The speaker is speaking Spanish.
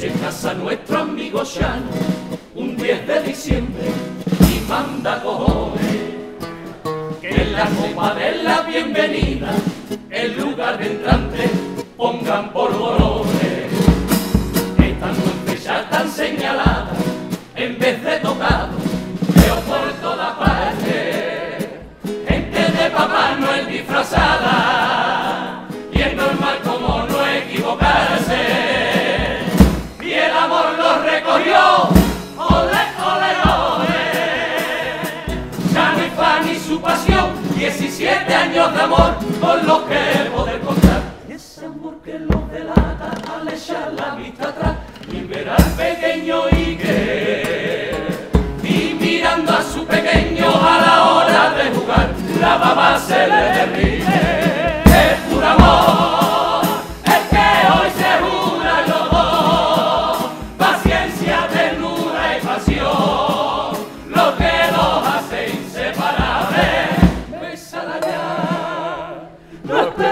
se casa nuestro amigo Shano un 10 de diciembre y manda cojones. Que en la copa de la bienvenida en lugar de entrante pongan polvorones. Estando en fecha tan señalada en vez de tocado su pasión 17 años de amor con los que poder contar. Y ese amor que los delata al echar la vista atrás y al pequeño Ike the